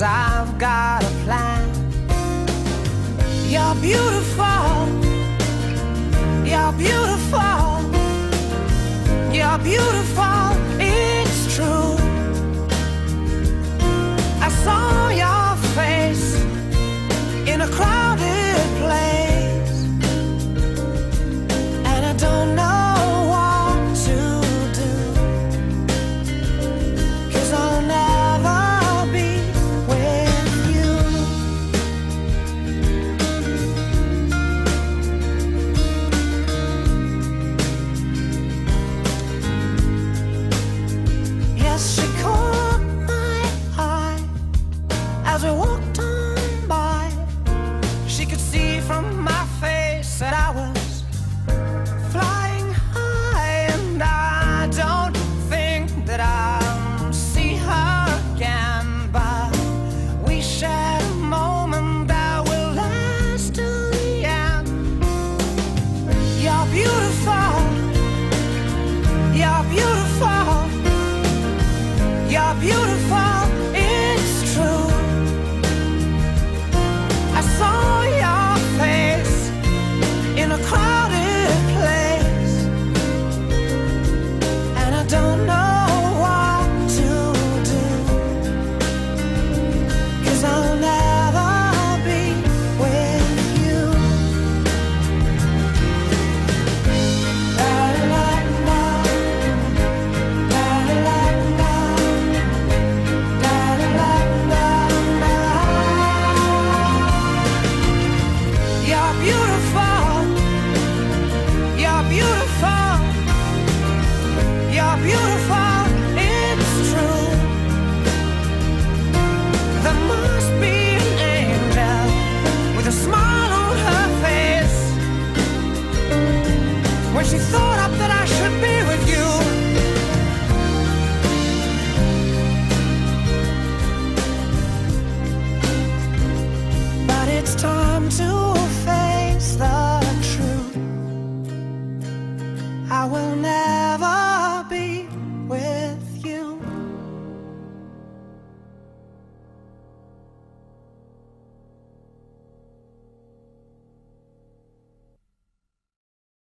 cause I've got a plan. You're beautiful. You're beautiful. You're beautiful.